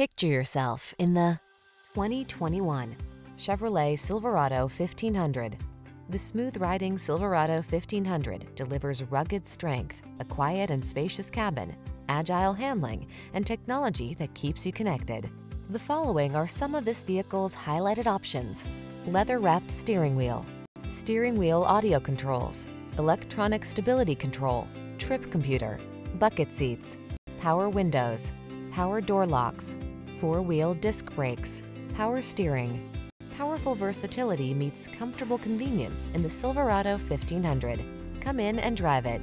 Picture yourself in the 2021 Chevrolet Silverado 1500. The smooth-riding Silverado 1500 delivers rugged strength, a quiet and spacious cabin, agile handling, and technology that keeps you connected. The following are some of this vehicle's highlighted options. Leather-wrapped steering wheel, steering wheel audio controls, electronic stability control, trip computer, bucket seats, power windows, power door locks, four-wheel disc brakes, power steering. Powerful versatility meets comfortable convenience in the Silverado 1500. Come in and drive it.